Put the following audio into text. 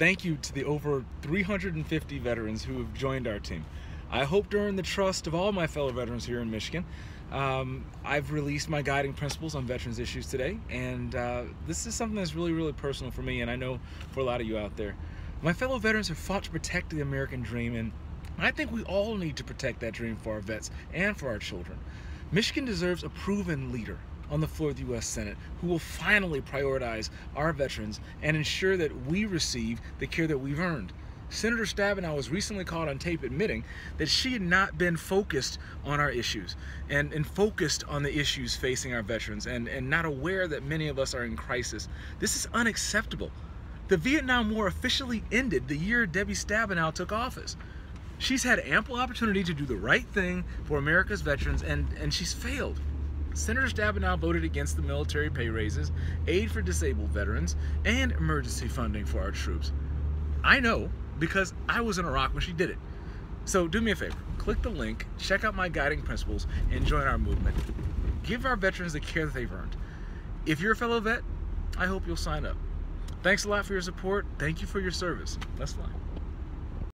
thank you to the over 350 veterans who have joined our team. I hope to earn the trust of all my fellow veterans here in Michigan, um, I've released my guiding principles on veterans issues today, and uh, this is something that's really, really personal for me, and I know for a lot of you out there. My fellow veterans have fought to protect the American dream, and I think we all need to protect that dream for our vets and for our children. Michigan deserves a proven leader on the floor of the U.S. Senate who will finally prioritize our veterans and ensure that we receive the care that we've earned. Senator Stabenow was recently caught on tape admitting that she had not been focused on our issues and, and focused on the issues facing our veterans and, and not aware that many of us are in crisis. This is unacceptable. The Vietnam War officially ended the year Debbie Stabenow took office. She's had ample opportunity to do the right thing for America's veterans and, and she's failed. Senator Stabenow voted against the military pay raises, aid for disabled veterans, and emergency funding for our troops. I know because I was in Iraq when she did it. So do me a favor, click the link, check out my guiding principles, and join our movement. Give our veterans the care that they've earned. If you're a fellow vet, I hope you'll sign up. Thanks a lot for your support. Thank you for your service. Let's fly.